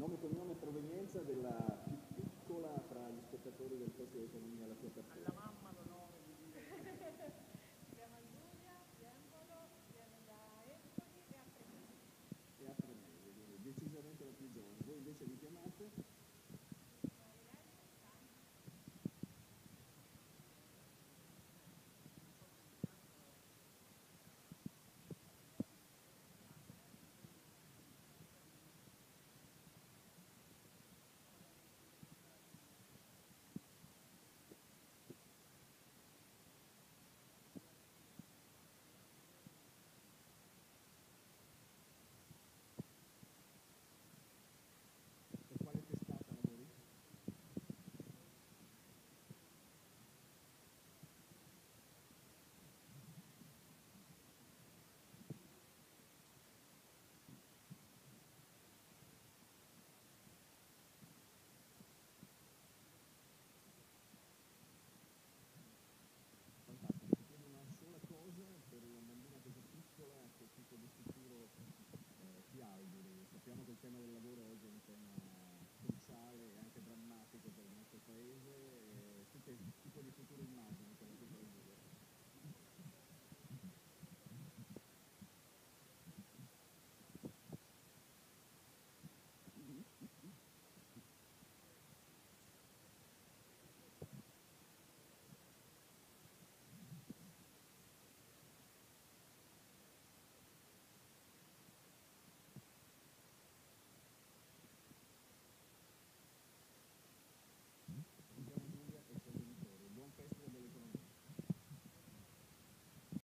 Nome, cognome e provenienza della